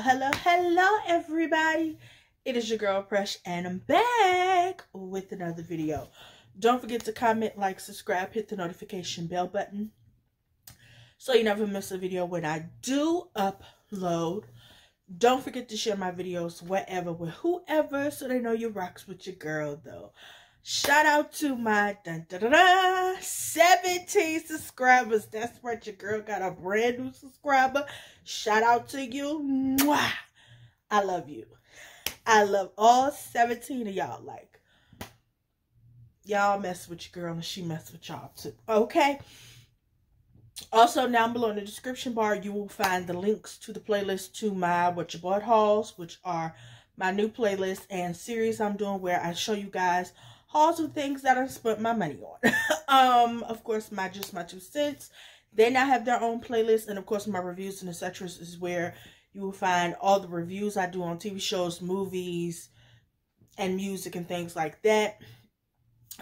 Hello, hello, everybody. It is your girl, Presh, and I'm back with another video. Don't forget to comment, like, subscribe, hit the notification bell button so you never miss a video when I do upload. Don't forget to share my videos wherever with whoever so they know you rocks with your girl, though. Shout out to my dun, dun, dun, dun, 17 subscribers. That's right. Your girl got a brand new subscriber. Shout out to you. Mwah. I love you. I love all 17 of y'all. Like, y'all mess with your girl and she mess with y'all too. Okay? Also, down below in the description bar, you will find the links to the playlist to my What You Bought hauls, which are my new playlist and series I'm doing where I show you guys hauls of things that I spent my money on. um, of course, my just my two cents. They now have their own playlist, and of course, my reviews and etc. is where you will find all the reviews I do on TV shows, movies, and music and things like that.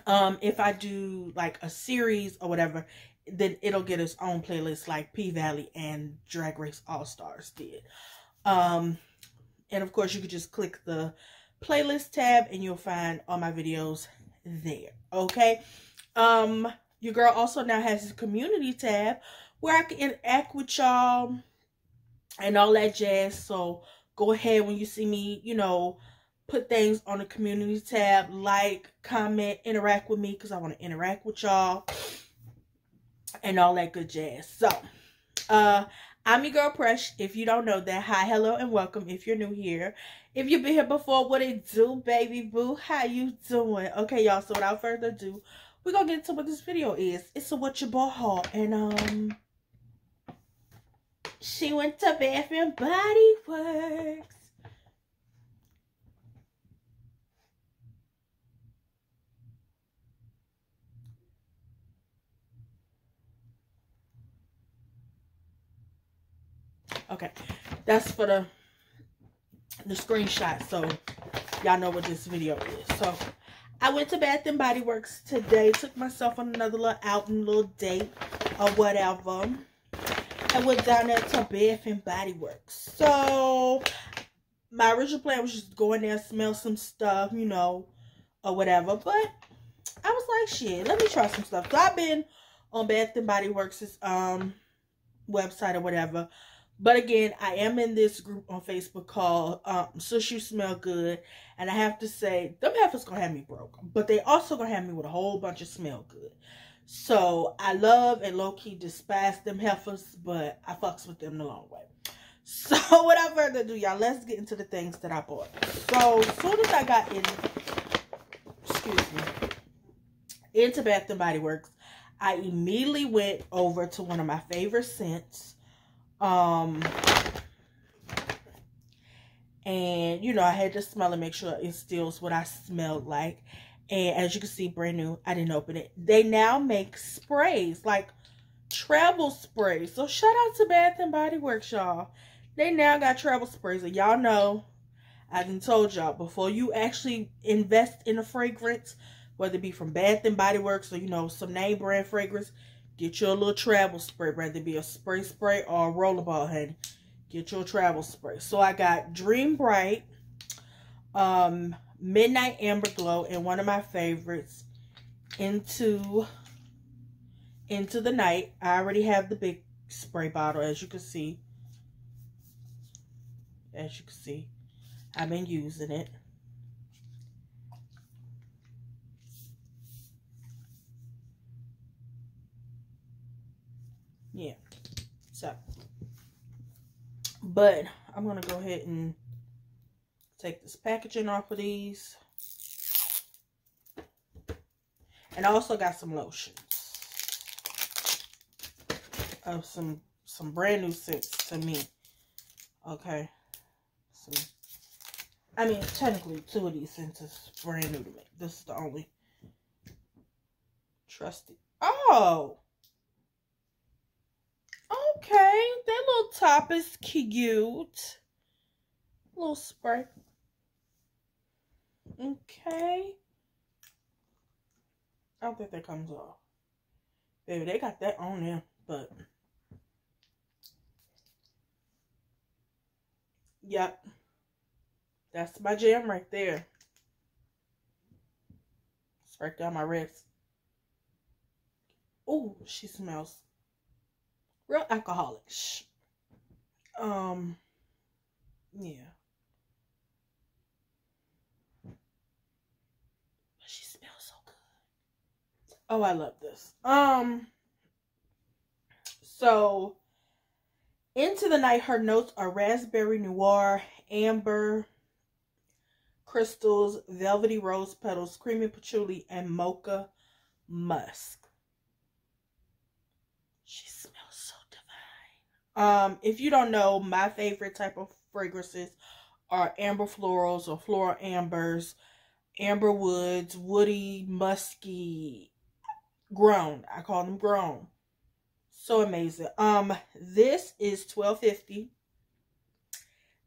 Um, if I do like a series or whatever, then it'll get its own playlist like P Valley and Drag Race All Stars did. Um, and of course, you could just click the playlist tab and you'll find all my videos there. Okay. Um, your girl also now has a community tab where I can interact with y'all and all that jazz. So go ahead when you see me, you know, put things on the community tab, like, comment, interact with me because I want to interact with y'all and all that good jazz. So, uh, I'm your girl Presh. If you don't know that, hi, hello, and welcome if you're new here. If you've been here before, what it do, baby boo? How you doing? Okay, y'all, so without further ado, we're gonna get into what this video is. It's a what you bought haul, and um she went to Bath and Body Works. Okay, that's for the the screenshot so y'all know what this video is. So I went to Bath and Body Works today. Took myself on another little outing, little date or whatever. I went down there to Bath and Body Works. So my original plan was just go in there, smell some stuff, you know, or whatever. But I was like, shit, let me try some stuff. So I've been on Bath and Body Works' um website or whatever but again, I am in this group on Facebook called um, Sus Smell Good. And I have to say, them heifers gonna have me broke. But they also gonna have me with a whole bunch of smell good. So I love and low-key despise them heifers, but I fucks with them the long way. So without further ado, y'all, let's get into the things that I bought. So as soon as I got in, excuse me, into Bath Body Works, I immediately went over to one of my favorite scents um, and, you know, I had to smell and make sure it stills what I smelled like. And as you can see, brand new. I didn't open it. They now make sprays, like travel sprays. So shout out to Bath and Body Works, y'all. They now got travel sprays. And y'all know, I done told y'all, before you actually invest in a fragrance, whether it be from Bath and Body Works or, you know, some name brand fragrance, Get your little travel spray, whether it be a spray spray or a rollerball, honey. Get your travel spray. So I got Dream Bright, um, Midnight Amber Glow, and one of my favorites, Into Into the Night. I already have the big spray bottle, as you can see. As you can see, I've been using it. yeah so but i'm gonna go ahead and take this packaging off of these. And i also got some lotions of some some brand new scents to me okay? I mean technically two of these scents is brand new to me. This is the only trusted oh Okay, that little top is cute. Little spray. Okay. I don't think that comes off. Baby, they got that on there, but Yep. That's my jam right there. It's right down my wrist. Oh, she smells real alcoholic. Um, yeah. But She smells so good. Oh, I love this. Um, so into the night, her notes are raspberry noir, amber, crystals, velvety rose petals, creamy patchouli, and mocha musk. She smells so divine. Um, if you don't know, my favorite type of fragrances are amber florals or floral ambers, amber woods, woody, musky, grown. I call them grown. So amazing. Um, this is twelve fifty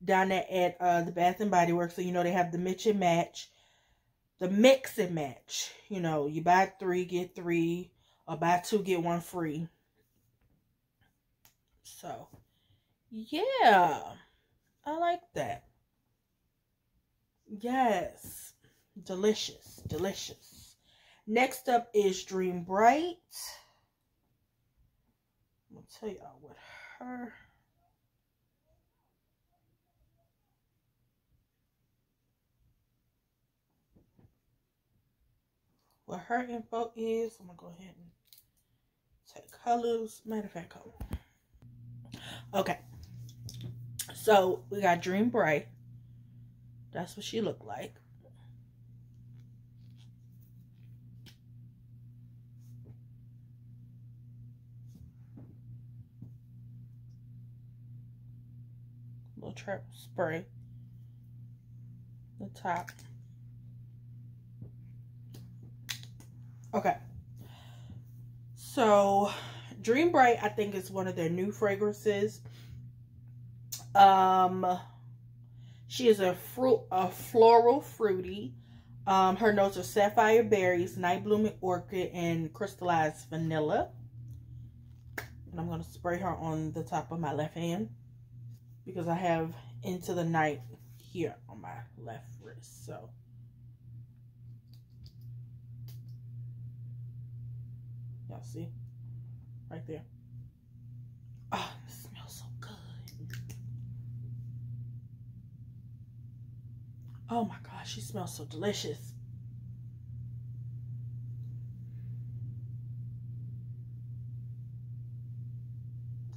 down there at uh, the Bath and Body Works. So you know they have the mix and match, the mix and match. You know, you buy three get three, or buy two get one free. So, yeah, I like that. Yes, delicious, delicious. Next up is Dream Bright. I'm gonna tell y'all what her. what her info is. I'm gonna go ahead and take colors. Matter of fact, color. Okay. So we got Dream Bright. That's what she looked like. Little trap spray. The top. Okay. So, Dream Bright, I think, is one of their new fragrances. Um, she is a fruit, a floral fruity. Um, her notes are sapphire berries, night blooming orchid, and crystallized vanilla. And I'm going to spray her on the top of my left hand because I have into the night here on my left wrist. So. Y'all see? Right there. Oh, it smells so good. Oh my gosh, she smells so delicious.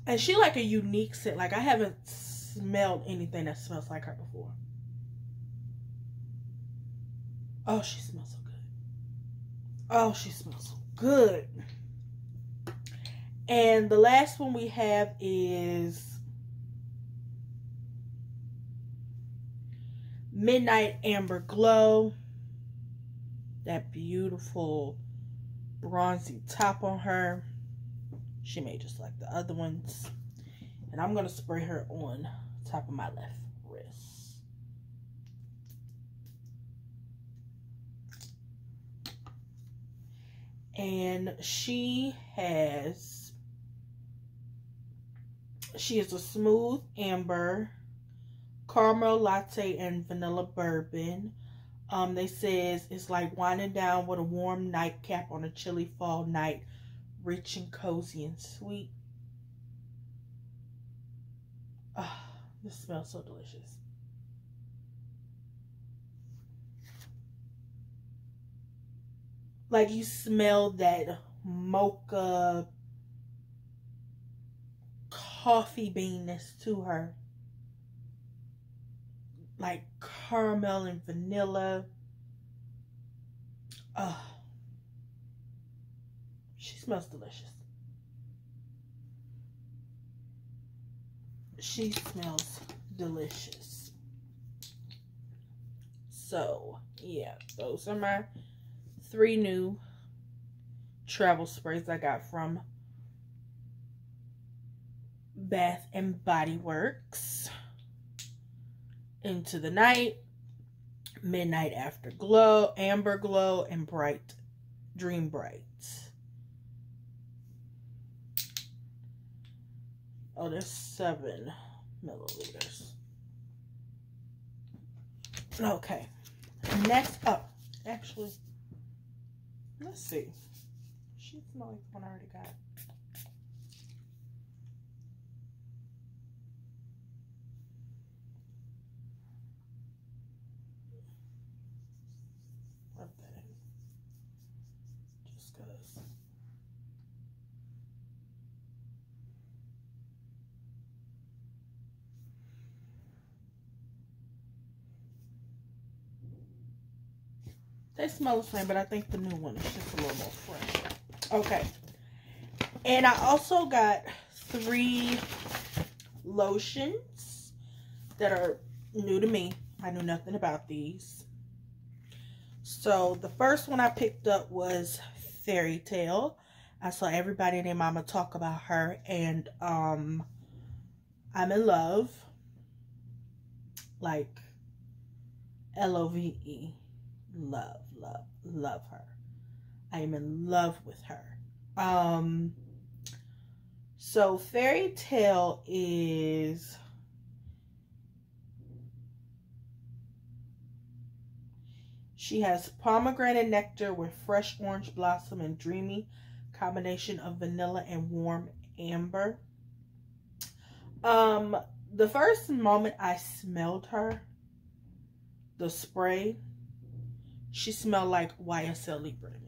And she like a unique scent. Like I haven't smelled anything that smells like her before. Oh, she smells so good. Oh, she smells so good. And the last one we have is Midnight Amber Glow. That beautiful bronzy top on her. She may just like the other ones. And I'm going to spray her on top of my left wrist. And she has she is a smooth amber, caramel latte, and vanilla bourbon. Um, they says it's like winding down with a warm nightcap on a chilly fall night, rich and cozy and sweet. Oh, this smells so delicious. Like you smell that mocha coffee beanness to her. Like caramel and vanilla. Oh. She smells delicious. She smells delicious. So, yeah, those are my three new travel sprays I got from Bath and Body Works. Into the Night, Midnight After Glow, Amber Glow, and Bright Dream Bright. Oh, there's seven milliliters. Okay. Next up. Actually, let's see. She smells the one I already got. They smell the same, but I think the new one is just a little more fresh. Okay. And I also got three lotions that are new to me. I knew nothing about these. So the first one I picked up was Fairy Tale. I saw everybody and their mama talk about her and um I'm in love. Like L-O-V-E. Love love, love her. I am in love with her. Um, so Fairy Tale is She has pomegranate nectar with fresh orange blossom and dreamy combination of vanilla and warm amber. Um, the first moment I smelled her, the spray, she smelled like YSL Libre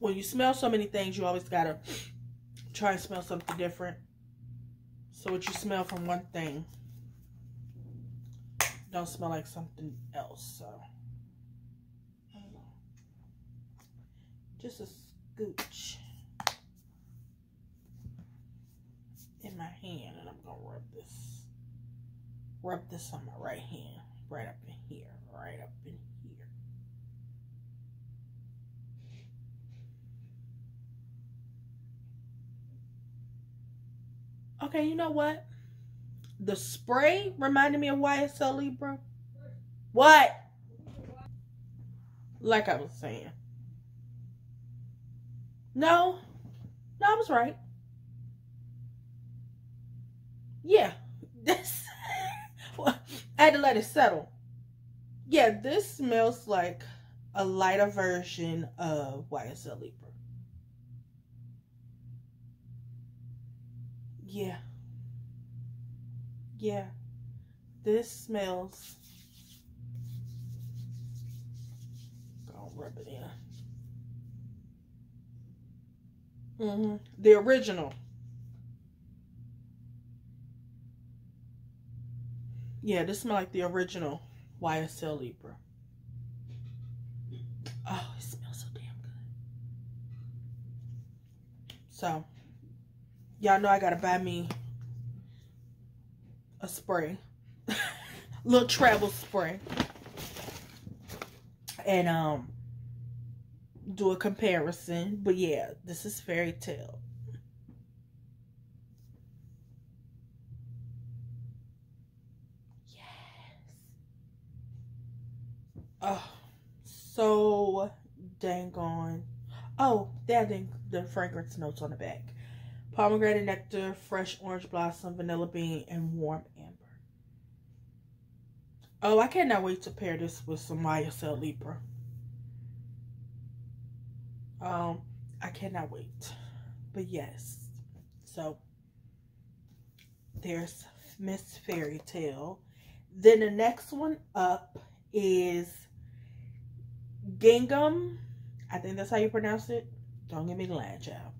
When you smell so many things, you always gotta try and smell something different. So what you smell from one thing don't smell like something else. So just a scooch in my hand and I'm gonna rub this rub this on my right hand right up in here right up in here okay you know what the spray reminded me of YSL Libre. what like I was saying no. No, I was right. Yeah. This I had to let it settle. Yeah, this smells like a lighter version of YSL Libre. Yeah. Yeah. This smells. Gonna rub it in. Mm-hmm. The original. Yeah, this smells like the original YSL Libre. Oh, it smells so damn good. So, y'all know I gotta buy me a spray. Little travel spray. And, um, do a comparison. But yeah, this is fairy tale. Yes. Oh, so dang on. Oh, that didn't the fragrance notes on the back. Pomegranate nectar, fresh orange blossom, vanilla bean, and warm amber. Oh, I cannot wait to pair this with some YSL Libre. Um, I cannot wait. But yes, so there's Miss Fairy Tale. Then the next one up is Gingham. I think that's how you pronounce it. Don't get me line, child.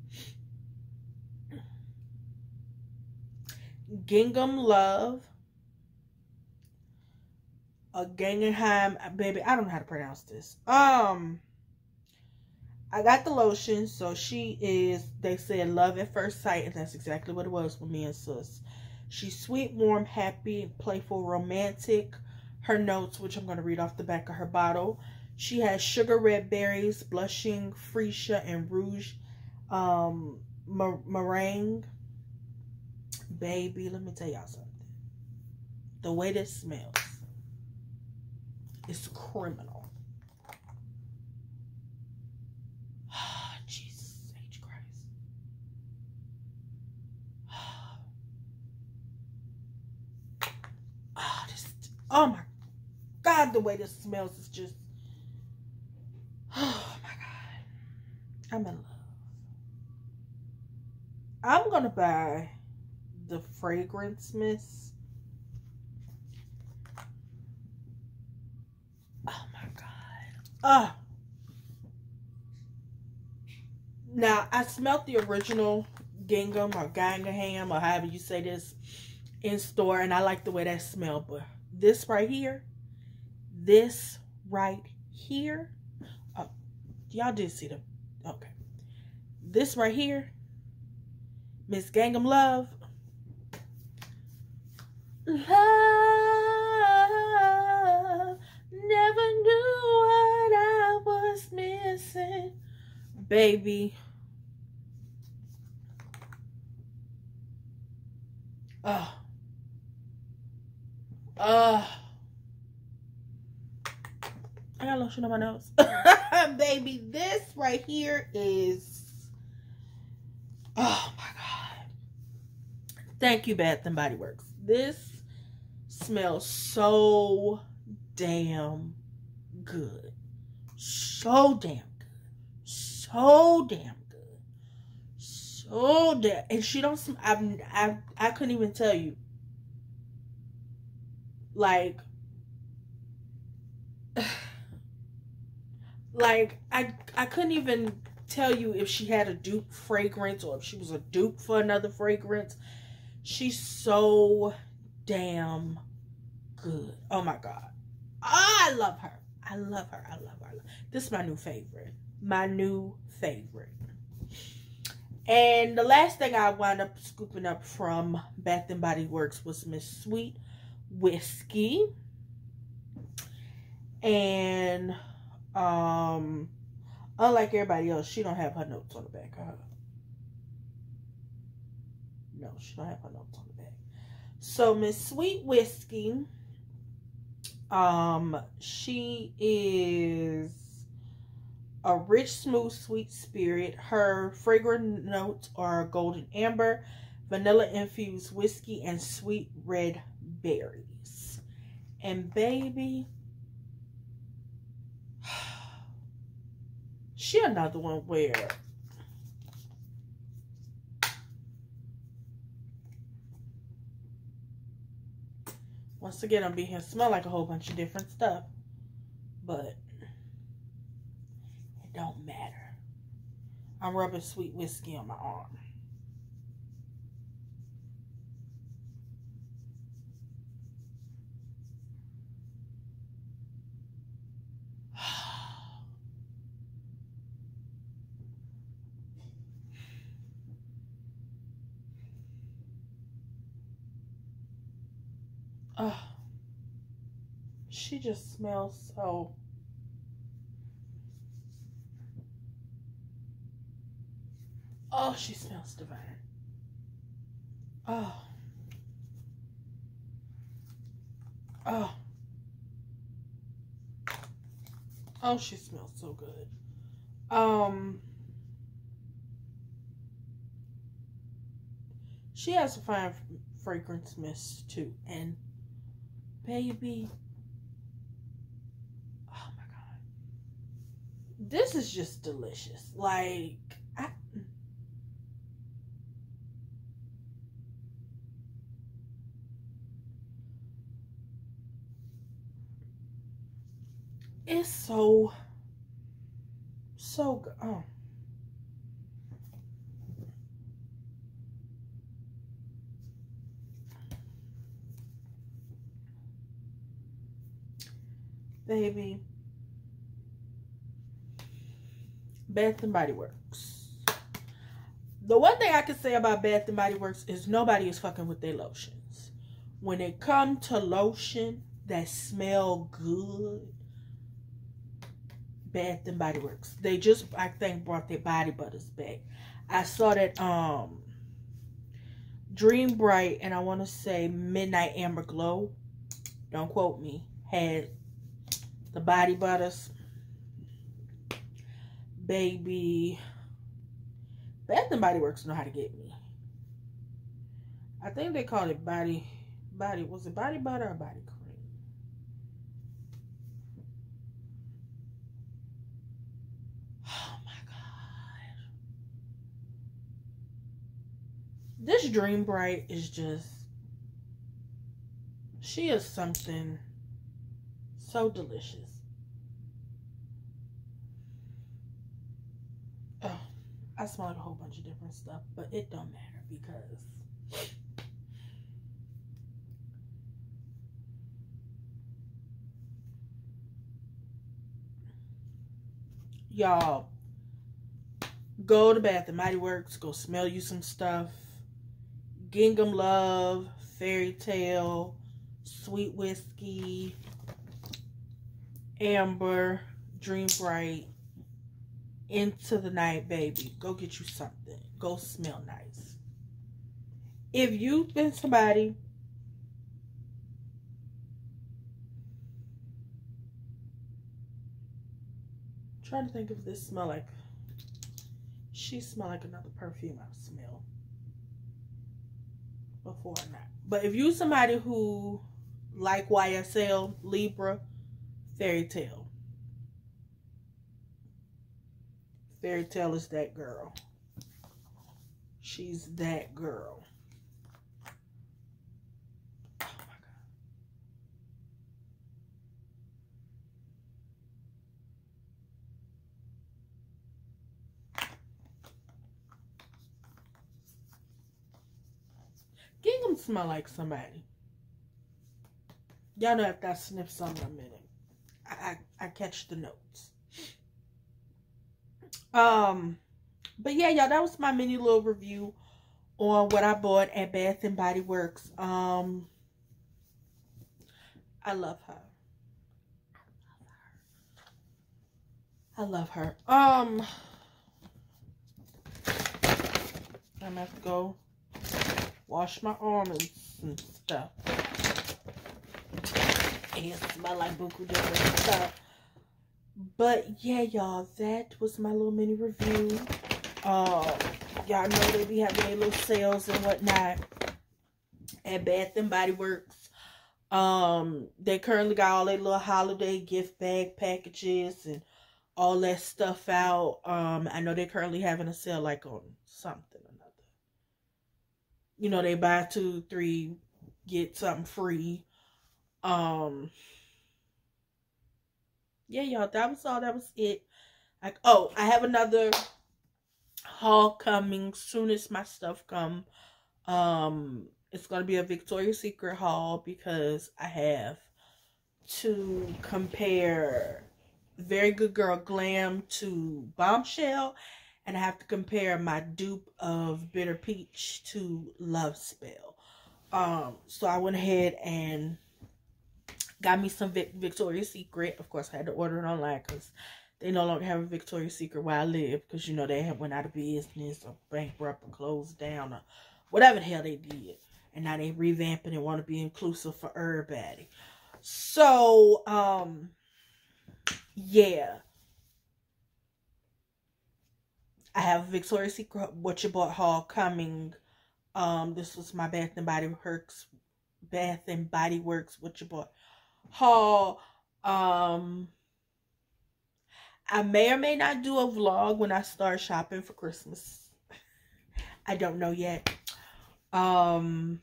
Gingham Love. A Gangenheim, baby. I don't know how to pronounce this. Um, I got the lotion, so she is, they said love at first sight, and that's exactly what it was with me and sis. She's sweet, warm, happy, playful, romantic. Her notes, which I'm going to read off the back of her bottle. She has sugar red berries, blushing, freesia, and rouge um, meringue baby, let me tell y'all something. The way this smells is criminal. Jesus H. Christ. Oh, this, oh my God, the way this smells is just, oh my God. I'm in love. I'm going to buy fragrance mist. Oh my God. Ah. Now, I smelled the original gingham or gingham or however you say this in store and I like the way that smell but this right here this right here oh, y'all did see them. okay this right here Miss Gingham Love love never knew what I was missing baby oh uh, I got lotion on my nose. Baby, this right here is, oh my God. Thank you, Bath and Body Works. This smells so damn good. So damn good. So damn good. So damn, and she don't, I, I, I couldn't even tell you like like I I couldn't even tell you if she had a dupe fragrance or if she was a dupe for another fragrance. She's so damn good. Oh my god. Oh, I love her. I love her. I love her. This is my new favorite. My new favorite. And the last thing I wound up scooping up from Bath and Body Works was Miss Sweet whiskey and um unlike everybody else she don't have her notes on the back huh? no she don't have her notes on the back so miss sweet whiskey um she is a rich smooth sweet spirit her fragrant notes are golden amber vanilla infused whiskey and sweet red berries. And baby, she another one where once again I'm being here smell like a whole bunch of different stuff. But it don't matter. I'm rubbing sweet whiskey on my arm. Oh, she just smells so. Oh, she smells divine. Oh. Oh. Oh, she smells so good. Um. She has a fine fragrance mist too, and baby. Oh my god. This is just delicious. Like I It's so so good. Oh. baby. Bath and Body Works. The one thing I can say about Bath and Body Works is nobody is fucking with their lotions. When it come to lotion that smell good, Bath and Body Works. They just, I think, brought their body butters back. I saw that um Dream Bright and I want to say Midnight Amber Glow. Don't quote me. Had the body butters baby. Bath and Body Works know how to get me. I think they called it body, body, was it body butter or body cream? Oh my God. This Dream Bright is just, she is something so delicious. I smell like a whole bunch of different stuff, but it don't matter because y'all go to Bath and Mighty Works, go smell you some stuff. Gingham Love, Fairy Tale, Sweet Whiskey, Amber, Dream Bright, Into the Night, baby. Go get you something. Go smell nice. If you've been somebody trying to think if this smell like she smell like another perfume I smell before or not. But if you somebody who like YSL, Libre, Fairy Tale. Fairy Tale is that girl. She's that girl. Oh my god. Gingham smell like somebody. Y'all know if I sniff some in a minute. I, I, I catch the notes. Um, but yeah, y'all, that was my mini little review on what I bought at Bath and Body Works. Um, I love her. I love her. Um, I'm gonna have to go wash my arms and stuff. And smell like buku different stuff. But yeah, y'all, that was my little mini review. Uh, y'all know they be having their little sales and whatnot at Bath and Body Works. Um, they currently got all their little holiday gift bag packages and all that stuff out. Um, I know they're currently having a sale like on something another. you know, they buy two, three, get something free. Um, yeah, y'all, that was all. That was it. Like, oh, I have another haul coming soon as my stuff come. Um, it's gonna be a Victoria's Secret haul because I have to compare Very Good Girl Glam to Bombshell and I have to compare my dupe of Bitter Peach to Love Spell. Um, so I went ahead and got me some Vic Victoria's Secret. Of course, I had to order it online because they no longer have a Victoria's Secret where I live because, you know, they went out of business or bankrupt or closed down or whatever the hell they did. And now they revamping and want to be inclusive for everybody. So, um, yeah. I have Victoria's Secret What You Bought haul coming. Um, this was my Bath and Body Works, Bath and Body Works What You Bought haul. Um, I may or may not do a vlog when I start shopping for Christmas. I don't know yet. Um,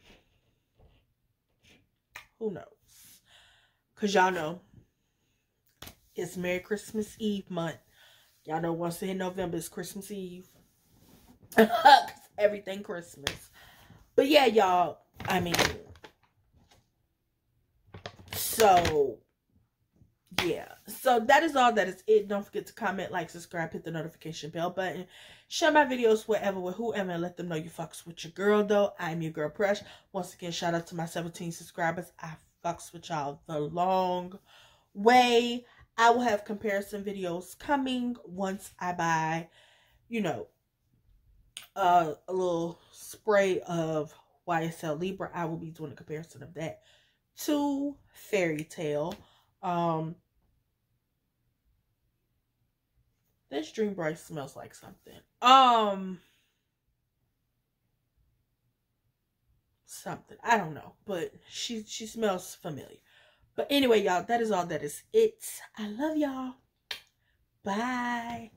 who knows? Cause y'all know it's Merry Christmas Eve month. Y'all know once in November is Christmas Eve. Everything Christmas. But yeah, y'all, I mean, so yeah. So that is all that is it. Don't forget to comment, like, subscribe, hit the notification bell button. Share my videos wherever with whoever and let them know you fucks with your girl though. I'm your girl Presh. Once again, shout out to my 17 subscribers. I fucks with y'all the long way. I will have comparison videos coming once I buy, you know, uh, a little spray of YSL Libre. I will be doing a comparison of that to Fairy Tale. Um, this Dream Bright smells like something. Um, something. I don't know, but she she smells familiar. But anyway, y'all, that is all that is it. I love y'all. Bye.